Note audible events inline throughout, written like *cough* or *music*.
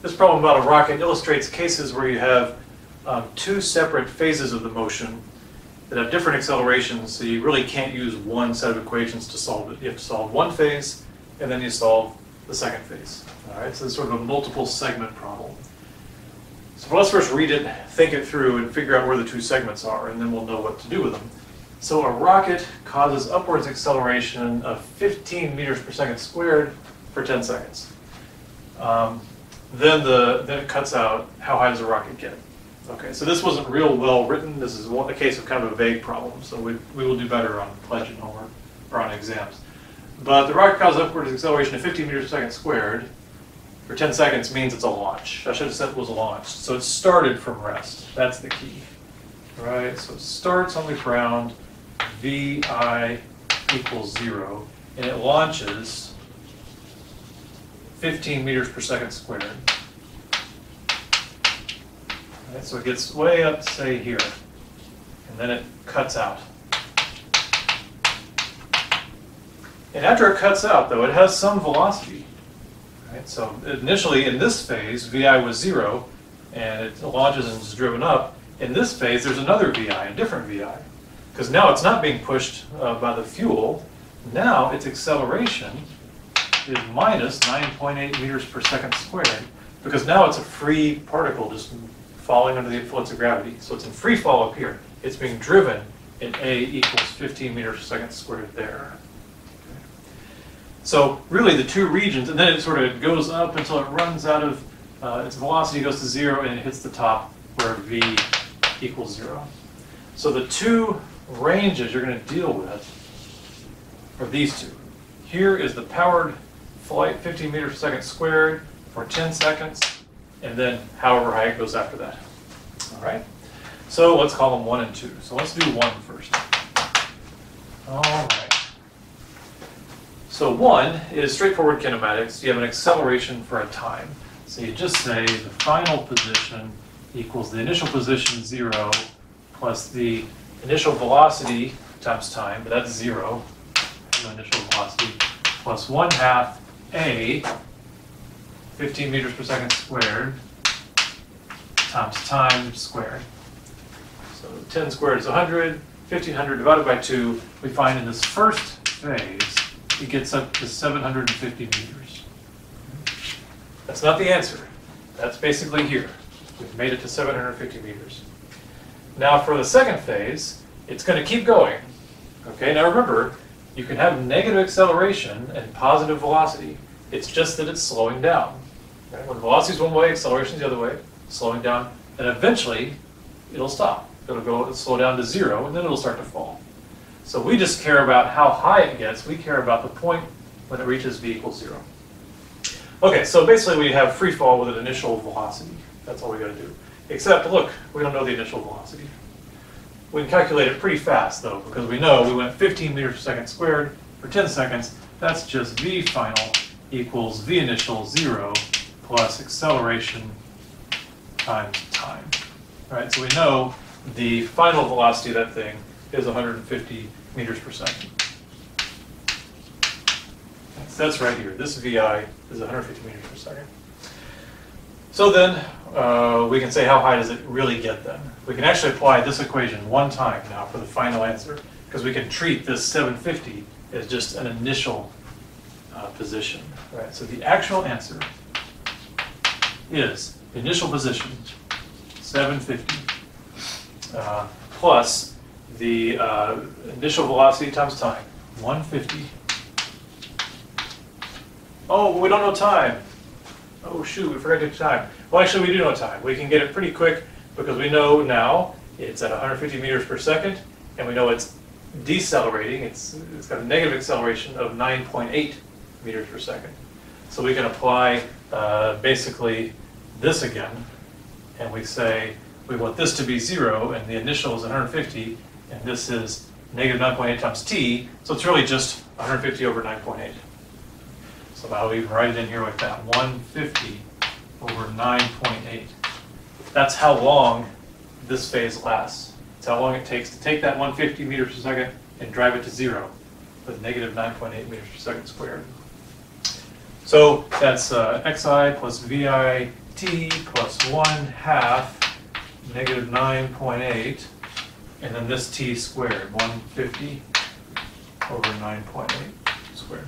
This problem about a rocket illustrates cases where you have um, two separate phases of the motion that have different accelerations, so you really can't use one set of equations to solve it. You have to solve one phase, and then you solve the second phase. All right, so it's sort of a multiple segment problem. So let's first read it, think it through, and figure out where the two segments are, and then we'll know what to do with them. So a rocket causes upwards acceleration of 15 meters per second squared for 10 seconds. Um, then the then it cuts out how high does a rocket get. Okay, so this wasn't real well written. This is one, a case of kind of a vague problem. So we, we will do better on pledge and homework or on exams. But the rocket causes upward acceleration of 15 meters per second squared for 10 seconds means it's a launch. I should have said it was a launch. So it started from rest. That's the key. Right, so it starts on the ground, VI equals zero, and it launches 15 meters per second squared. Right, so it gets way up, say here, and then it cuts out. And after it cuts out, though, it has some velocity. Right? So initially in this phase, VI was zero, and it launches and is driven up. In this phase, there's another VI, a different VI. Because now it's not being pushed uh, by the fuel. Now its acceleration is minus 9.8 meters per second squared, because now it's a free particle just falling under the influence of gravity. So it's in free fall up here. It's being driven in A equals 15 meters per second squared there. So really the two regions, and then it sort of goes up until it runs out of, uh, its velocity goes to zero and it hits the top where V equals zero. So the two ranges you're going to deal with are these two. Here is the powered flight 15 meters per second squared for 10 seconds, and then however high it goes after that. All right? So let's call them one and two. So let's do one first. All right. So one is straightforward kinematics. You have an acceleration for a time. So you just say the final position equals the initial position zero plus the initial velocity times time, but that's zero, initial velocity, plus one half a, 15 meters per second squared, times time squared. So 10 squared is 100, 1500 divided by 2, we find in this first phase, it gets up to 750 meters. That's not the answer. That's basically here. We've made it to 750 meters. Now for the second phase, it's going to keep going. Okay, now remember, you can have negative acceleration and positive velocity. It's just that it's slowing down. Okay? When velocity is one way, acceleration is the other way, slowing down, and eventually it'll stop. It'll go it'll slow down to zero, and then it'll start to fall. So we just care about how high it gets. We care about the point when it reaches v equals zero. Okay, so basically we have free fall with an initial velocity. That's all we got to do. Except, look, we don't know the initial velocity. We can calculate it pretty fast, though, because we know we went 15 meters per second squared for 10 seconds. That's just v final equals v initial 0 plus acceleration times time. All right, so we know the final velocity of that thing is 150 meters per second. That's, that's right here. This VI is 150 meters per second. So then uh, we can say how high does it really get then? We can actually apply this equation one time now for the final answer because we can treat this 750 as just an initial uh, position. Right? So the actual answer is initial position 750 uh, plus the uh, initial velocity times time 150. Oh, we don't know time. Oh shoot, we forgot to time. Well, actually, we do know time. We can get it pretty quick because we know now it's at 150 meters per second, and we know it's decelerating. It's, it's got a negative acceleration of 9.8 meters per second. So we can apply uh, basically this again, and we say we want this to be zero, and the initial is 150, and this is negative 9.8 times t, so it's really just 150 over 9.8. So now we write it in here like that, 150 over 9.8. That's how long this phase lasts. It's how long it takes to take that 150 meters per second and drive it to zero with negative 9.8 meters per second squared. So that's uh, xi plus vi t plus 1 half negative 9.8, and then this t squared, 150 over 9.8 squared.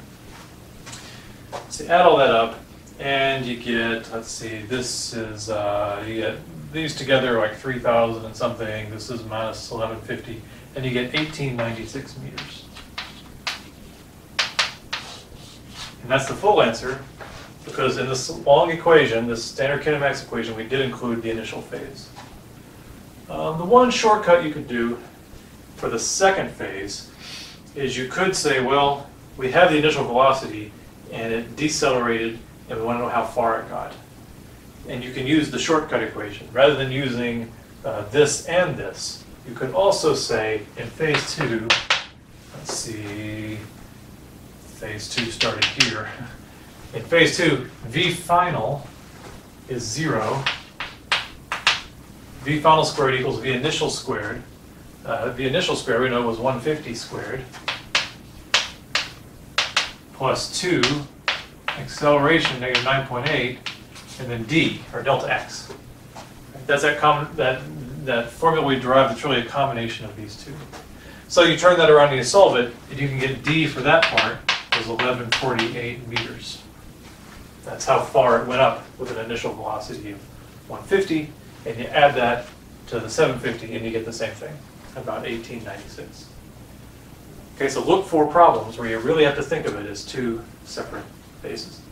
So add all that up, and you get, let's see, this is, uh, you get these together like 3,000 and something, this is minus 1150, and you get 1896 meters. And that's the full answer, because in this long equation, this standard kinematics equation, we did include the initial phase. Um, the one shortcut you could do for the second phase is you could say, well, we have the initial velocity and it decelerated and we want to know how far it got. And you can use the shortcut equation. Rather than using uh, this and this, you could also say in phase two, let's see, phase two started here. *laughs* In phase two, V final is zero. V final squared equals V initial squared. Uh, V initial squared we know was 150 squared. Plus two, acceleration negative 9.8, and then D, or delta x. That's that common, that, that formula we derived, it's really a combination of these two. So you turn that around and you solve it, and you can get D for that part was 1148 meters. That's how far it went up with an initial velocity of 150, and you add that to the 750 and you get the same thing, about 1896. Okay, so look for problems where you really have to think of it as two separate bases.